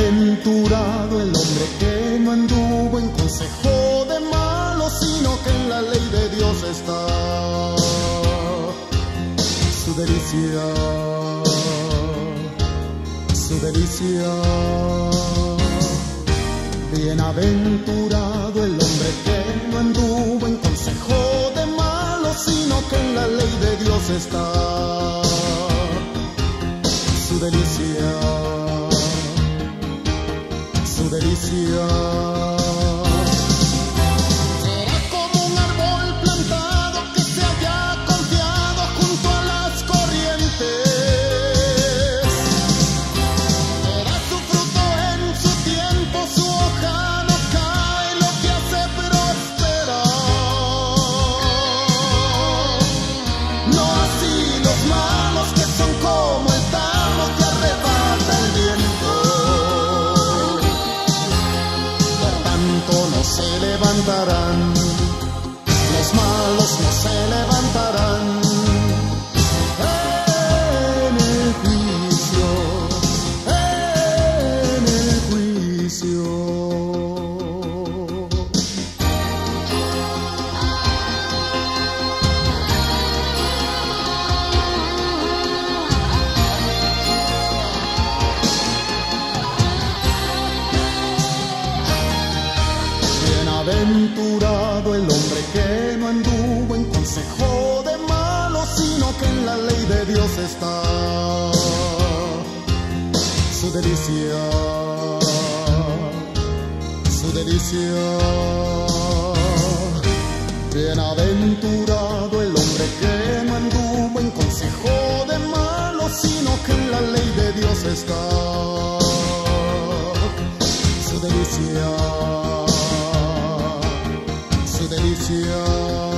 Bienaventurado el hombre que no anduvo en consejo de malos, sino que en la ley de Dios está. Su delicia, su delicia. Bienaventurado el hombre que no anduvo en consejo de malos, sino que en la ley de Dios está. Su delicia, delicia. Bienaventurado el hombre que no anduvo en consejo de malos, sino que en la ley de Dios está. Su delicia, su delicia. Bienaventurado el hombre que no anduvo en consejo de malos, sino que en la ley de Dios está. Su delicia, su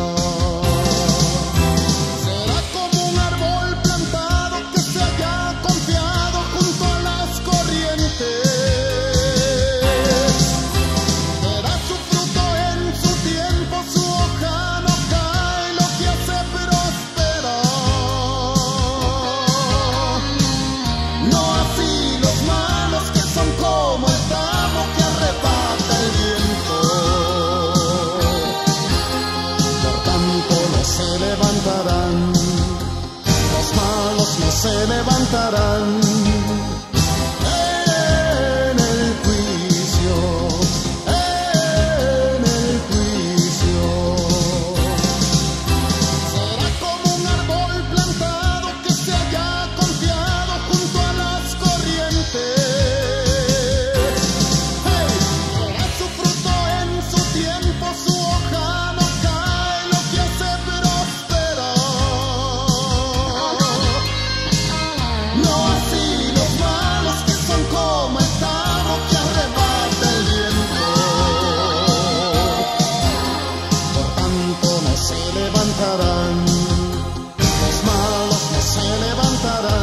levantarán. Levantarán, los malos no se levantarán.